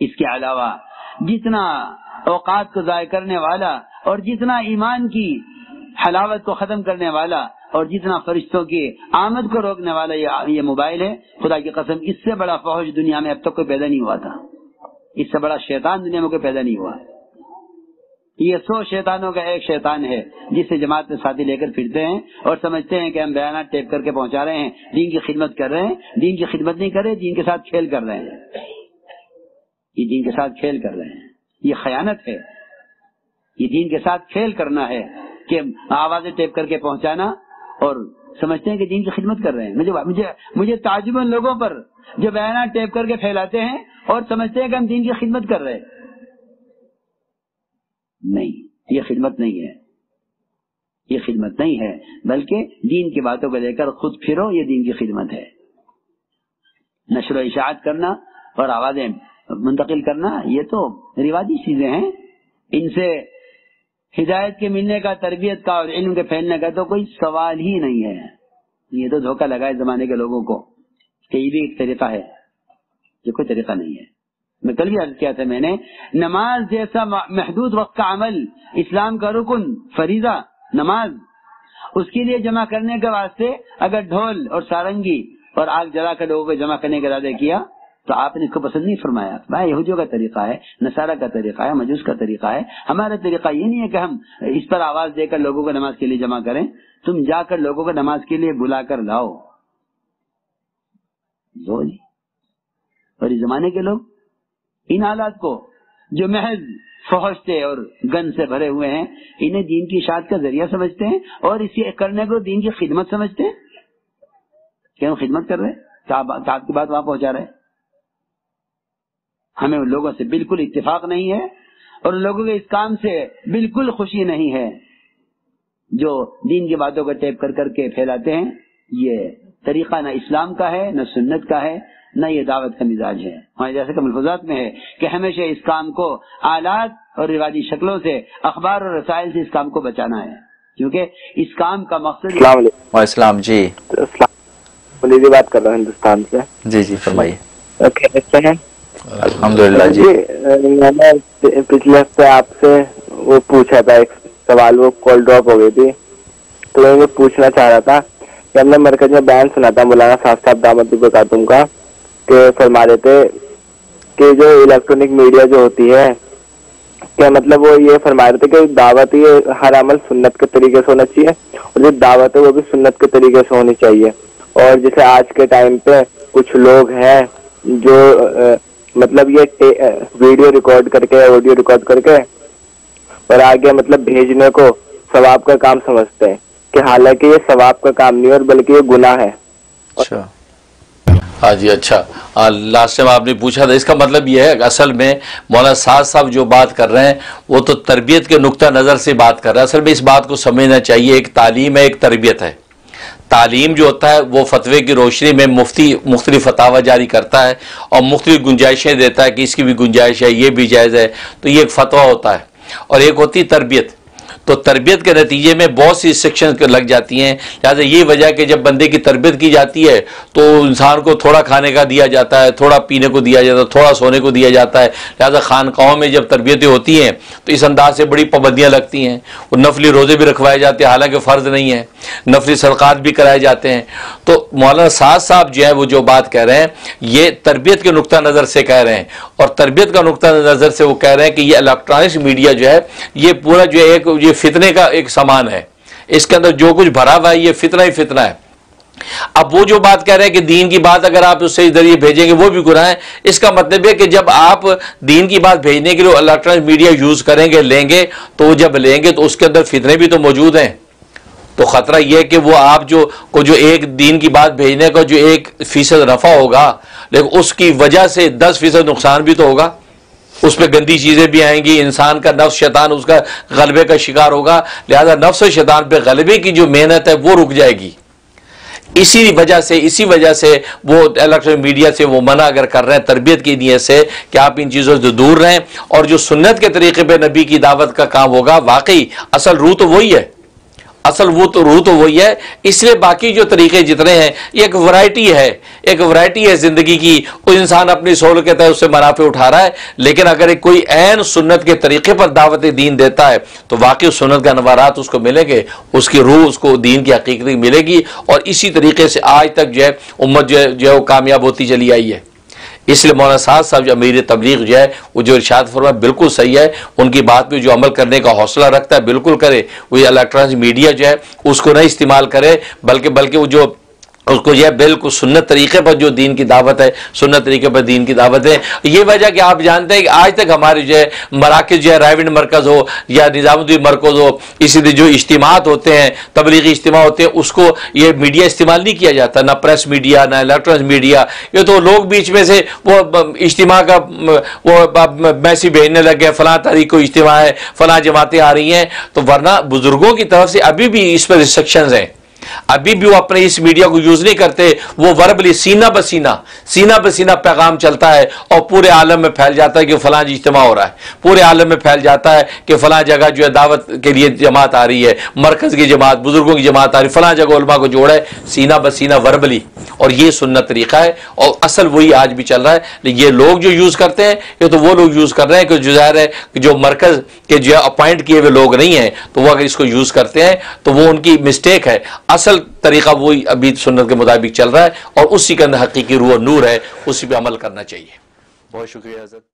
اس کے علاوہ جتنا اوقات کو ضائع کرنے والا اور جتنا ایمان کی حلاوت کو ختم کرنے والا اور جتنا فرشتوں کی آمد کو روکنے والا یہ موبائل ہے، خدا کی قسم، اس سے بڑا فوج دنیا میں اب تک کوئی پیدا نہیں ہوا تھا۔ اس سے بڑا شیطان دنیا میں کوئی پیدا نہیں ہوا۔ یہ سو شیطانوں کا ایک شیطان ہے جس سے جماعت میں ساتھی لے کر پھرتے ہیں اور سمجھتے ہیں کہ ہم بیانات ٹیپ کر کے پہنچا رہے ہیں، دین کی خدمت کر رہے ہیں۔ دین کی خدمت نہیں کر رہے، دین کے ساتھ کھیل کر رہے ہیں۔ یہ دین کے ساتھ کھیل کر رہے ہیں۔ یہ خیانت ہے۔ یہ دین کے ساتھ کھیل کرنا ہے کہ آوازیں ٹیپ کر کے پہنچانا اور سمجھتے ہیں کہ دین کی خدمت کر رہے ہیں۔ مجھے مجھے مجھے تعجب ان لوگوں پر جو بیانات ٹیپ کر کے پھیلاتے ہیں اور سمجھتے ہیں کہ ہم دین کی خدمت کر رہے ہیں۔ نہیں، یہ خدمت نہیں ہے۔ یہ خدمت نہیں ہے، بلکہ دین کی باتوں کو لے کر خود پھرو، یہ دین کی خدمت ہے۔ نشر و اشاعت کرنا اور آوازیں منتقل کرنا، یہ تو رواجی چیزیں ہیں۔ ان سے ہدایت کے ملنے کا، تربیت کا اور علم کے پھیلنے کا تو کوئی سوال ہی نہیں ہے۔ یہ تو دھوکہ لگا ہے زمانے کے لوگوں کو کہ یہ بھی ایک طریقہ ہے۔ یہ کوئی طریقہ نہیں ہے۔ میں کل بھی عرض کیا تھا میں نے، نماز جیسا محدود وقت کا عمل، اسلام کا رکن، فریضہ، نماز، اس کے لیے جمع کرنے کے واسطے اگر ڈھول اور سارنگی اور آگ جلا کر لوگوں کو جمع کرنے کا ارادہ کیا تو آپ نے اس کو پسند نہیں فرمایا۔ بھائی یہودیوں کا طریقہ ہے، نصارہ کا طریقہ ہے، مجوس کا طریقہ ہے۔ ہمارا طریقہ یہ نہیں ہے کہ ہم اس پر آواز دے کر لوگوں کو نماز کے لیے جمع کریں۔ تم جا کر لوگوں کو نماز کے لیے بلا کر لاؤ۔ جی اور اس زمانے کے لوگ ان حالات کو جو محض فوجتے اور گن سے بھرے ہوئے ہیں، انہیں دین کی اشاعت کا ذریعہ سمجھتے ہیں اور اسی کرنے کو دین کی خدمت سمجھتے ہیں۔ کیوں خدمت کر رہے آپ کی بات وہاں پہنچا رہے ہیں۔ ہمیں ان لوگوں سے بالکل اتفاق نہیں ہے اور ان لوگوں کے اس کام سے بالکل خوشی نہیں ہے۔ جو دین کی باتوں کو ٹیپ کر کر کے پھیلاتے ہیں یہ طریقہ نہ اسلام کا ہے نہ سنت کا ہے نہ یہ دعوت کا مزاج ہے۔ ہمارے جیسے کہ ملفوظات میں ہے کہ ہمیشہ اس کام کو آلات اور رواجی شکلوں سے اخبار اور رسائل سے اس کام کو بچانا ہے۔ کیونکہ اس کام کا مقصد السلام علیکم۔ السلام جی۔ السلام بات کر رہا ہوں ہندوستان سے۔ جی جی فرمائیے۔ الحمد للہ جی۔, جی میں نے پچھلے ہفتے آپ سے وہ پوچھا تھا، ایک سوال وہ کال ڈراپ ہو گئی تھی، تو میں یہ پوچھنا چاہ رہا تھا کہ ہم نے مرکز میں بیان سنا تھا، مولانا صاحب صاحب دامت بکاتم کا، کہ فرما رہے تھے کہ جو الیکٹرانک میڈیا جو ہوتی ہے کیا مطلب وہ یہ فرما رہے تھے کہ دعوت یہ ہر عمل سنت کے طریقے سے ہونا چاہیے، اور جو دعوت ہے وہ بھی سنت کے طریقے سے ہونی چاہیے۔ اور جیسے آج کے ٹائم پہ کچھ لوگ ہیں جو مطلب یہ ویڈیو ریکارڈ کر کے آڈیو ریکارڈ کر کے اور آگے مطلب بھیجنے کو ثواب کا کام سمجھتے ہیں کہ حالانکہ یہ ثواب کا کام نہیں اور بلکہ یہ گناہ ہے۔ اچھا۔ ہاں جی اچھا۔ لاسٹ ٹائم آپ نے پوچھا تھا اس کا مطلب یہ ہے اصل میں مولانا ساز صاحب جو بات کر رہے ہیں وہ تو تربیت کے نقطہ نظر سے بات کر رہے ہیں اصل میں اس بات کو سمجھنا چاہیے ایک تعلیم ہے ایک تربیت ہے۔ تعلیم جو ہوتا ہے، وہ فتوے کی روشنی میں مفتی، مختلف فتوا جاری کرتا ہے اور مختلف گنجائشیں دیتا ہے کہ اس کی بھی گنجائش ہے، یہ بھی جائز ہے۔ تو یہ ایک فتویٰ ہوتا ہے۔ اور ایک ہوتی تربیت۔ تو تربیت کے نتیجے میں بہت سی سیکشن لگ جاتی ہیں۔ لہٰذا یہ وجہ کہ جب بندے کی تربیت کی جاتی ہے تو انسان کو تھوڑا کھانے کا دیا جاتا ہے، تھوڑا پینے کو دیا جاتا ہے، تھوڑا سونے کو دیا جاتا ہے۔ لہٰذا خانقاہوں میں جب تربیتیں ہوتی ہیں تو اس انداز سے بڑی پابندیاں لگتی ہیں۔ وہ نفلی روزے بھی رکھوائے جاتے ہیں، حالانکہ فرض نہیں ہے۔ نفلی سرقات بھی کرائے جاتے ہیں۔ تو مولانا ساز صاحب جو ہے وہ جو بات کہہ رہے ہیں، یہ تربیت کے نقطہ نظر سے کہہ رہے ہیں۔ اور تربیت کا نقطہ نظر سے وہ کہہ رہے ہیں کہ یہ الیکٹرانکس میڈیا جو ہے، یہ پورا جو ہے ایک یہ فتنے کا ایک سامان ہے۔ اس کے اندر جو کچھ بھرا ہوا ہے، یہ فتنہ ہی فتنہ ہے۔ اب وہ جو بات کہہ رہے ہیں کہ دین کی بات اگر آپ اس سے ذریعے بھیجیں گے، وہ بھی گناہ ہے اس کا مطلب ہے کہ جب آپ دین کی بات بھیجنے کے لیے الیکٹرانک میڈیا یوز کریں گے، لیں گے، تو جب لیں گے تو اس کے اندر فتنے بھی تو موجود ہیں۔ تو خطرہ یہ ہے کہ وہ آپ جو، کو جو ایک دین کی بات بھیجنے کا جو ایک فیصد نفع ہوگا، لیکن اس کی وجہ سے دس فیصد نقصان بھی تو ہوگا۔ اس پہ گندی چیزیں بھی آئیں گی، انسان کا نفس، شیطان اس کا غلبے کا شکار ہوگا۔ لہذا نفس و شیطان پہ غلبے کی جو محنت ہے وہ رک جائے گی۔ اسی وجہ سے، اسی وجہ سے وہ الیکٹرانک میڈیا سے وہ منع اگر کر رہے ہیں، تربیت کی نیت سے کہ آپ ان چیزوں سے دور رہیں اور جو سنت کے طریقے پہ نبی کی دعوت کا کام ہوگا، واقعی اصل روح تو وہی ہے۔ اصل وہ تو روح تو وہی ہے۔ اس لیے باقی جو طریقے جتنے ہیں، یہ ایک ورائٹی ہے۔ ایک ورائٹی ہے زندگی کی۔ کوئی انسان اپنی سہولت کے تحت اس سے منافع اٹھا رہا ہے، لیکن اگر ایک کوئی عین سنت کے طریقے پر دعوت دین دیتا ہے، تو واقعی سنت کا نوارات اس کو ملیں گے۔ اس کی روح، اس کو دین کی حقیقت ملے گی۔ اور اسی طریقے سے آج تک جو ہے، امت جو ہے جو ہے وہ کامیاب ہوتی چلی آئی ہے۔ اس لیے مولانا صاحب صاحب جو امیر تبلیغ جو ہے، وہ جو ارشاد فرما، بالکل صحیح ہے۔ ان کی بات پہ جو عمل کرنے کا حوصلہ رکھتا ہے، بالکل کرے۔ وہ الیکٹرانک میڈیا جو ہے، اس کو نہ استعمال کرے، بلکہ بلکہ وہ جو اس کو یہ بالکل سنت طریقے پر جو دین کی دعوت ہے، سنت طریقے پر دین کی دعوت ہے۔ یہ وجہ کہ آپ جانتے ہیں کہ آج تک ہمارے جو ہے مراکز جو ہے رائیونڈ مرکز ہو یا نظام الدین مرکز ہو، اسی طرح جو اجتماعات ہوتے ہیں، تبلیغی اجتماع ہوتے ہیں، اس کو یہ میڈیا استعمال نہیں کیا جاتا، نہ پریس میڈیا، نہ الیکٹرانک میڈیا۔ یہ تو لوگ بیچ میں سے وہ اجتماع کا وہ میسی بھیجنے لگ گئے، فلاں تاریخ کو اجتماع ہے، فلاں جماعتیں آ رہی ہیں۔ تو ورنہ بزرگوں کی طرف سے ابھی بھی اس پر ریسٹرکشنز ہیں۔ ابھی بھی وہ اپنے اس میڈیا کو یوز نہیں کرتے، وہ وربلی سینہ بسینہ سینہ بسینہ پیغام چلتا ہے اور پورے عالم میں پھیل جاتا ہے کہ فلاں جی اجتماع ہو رہا ہے۔ پورے عالم میں پھیل جاتا ہے کہ فلاں جگہ جو ہے دعوت کے لیے جماعت آ رہی ہے، مرکز کی جماعت، بزرگوں کی جماعت آ رہی ہے، فلاں جگہ علماء کو جوڑا ہے، سینہ بسینہ وربلی اور یہ سنت طریقہ ہے اور اصل وہی آج بھی چل رہا ہے۔ لیکن یہ لوگ جو یوز کرتے ہیں، یہ تو وہ لوگ یوز کر رہے ہیں کہ جو ظاہر ہے جو مرکز کے جو اپوائنٹ کیے ہوئے لوگ نہیں ہیں، تو وہ اگر اس کو یوز کرتے ہیں، تو وہ ان کی مسٹیک ہے۔ اصل طریقہ وہی ابھی سنت کے مطابق چل رہا ہے اور اسی کے اندر حقیقی روح نور ہے، اسی پہ عمل کرنا چاہیے۔ بہت شکریہ حضرت۔